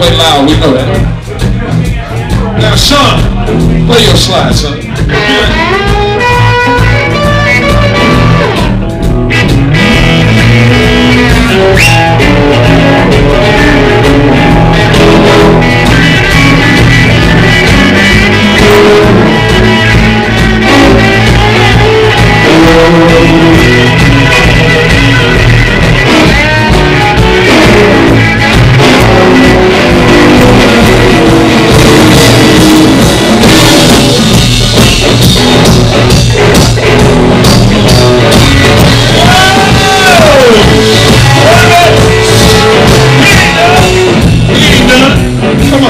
we know that. Now, Sean, play your slide, son. We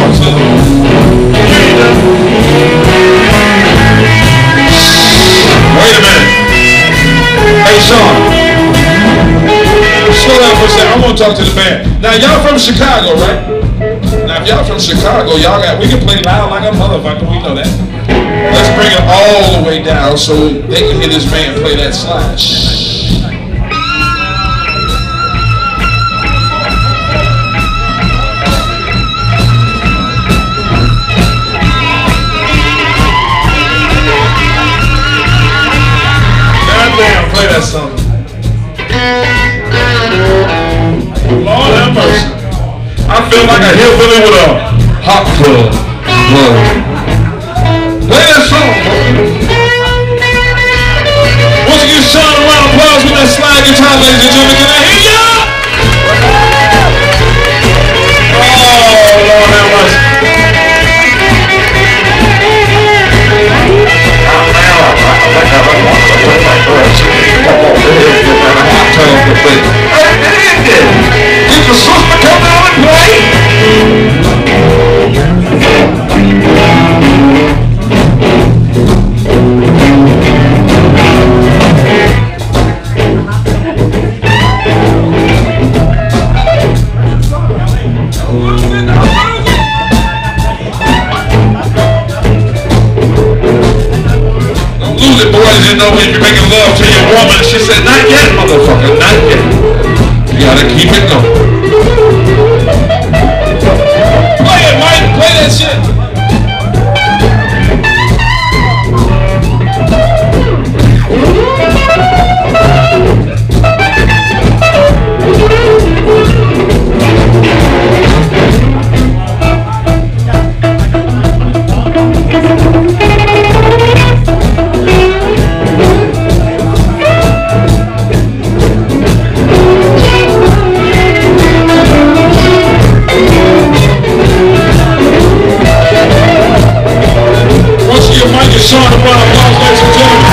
Wait a minute. Hey, Sean. Slow down for a second. I want to talk to the band. Now, y'all from Chicago, right? Now, if y'all from Chicago, y'all got, we can play loud like a motherfucker. We know that. Let's bring it all the way down so they can hear this band play that slide. I feel like a hillbilly with a know when you're making love to your woman, she said, not yet, motherfucker, not yet. You gotta keep it going. Play it, Mike. Play that shit. Sean, applause, ladies and gentlemen.